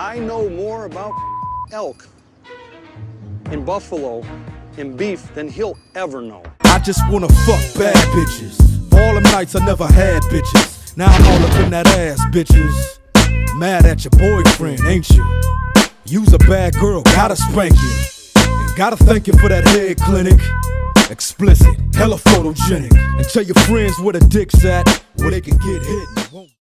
I know more about elk and buffalo and beef than he'll ever know. I just wanna fuck bad bitches. All them nights I never had bitches. Now I'm all up in that ass, bitches. Mad at your boyfriend, ain't you? You's a bad girl, gotta spank you. And gotta thank you for that head clinic. Explicit, hella photogenic. And tell your friends where the dick's at, where they can get hit.